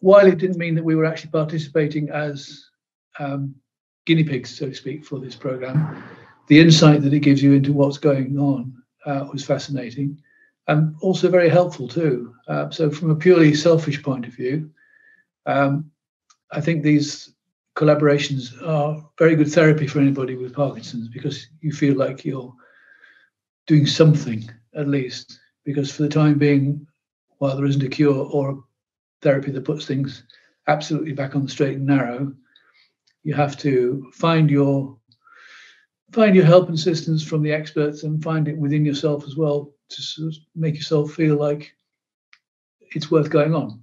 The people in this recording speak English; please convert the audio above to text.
while it didn't mean that we were actually participating as um, guinea pigs, so to speak, for this program, the insight that it gives you into what's going on uh, was fascinating and also very helpful too. Uh, so, from a purely selfish point of view, um, I think these collaborations are very good therapy for anybody with Parkinson's because you feel like you're doing something at least. Because for the time being, while there isn't a cure or a therapy that puts things absolutely back on the straight and narrow, you have to find your find your help and assistance from the experts and find it within yourself as well to sort of make yourself feel like it's worth going on.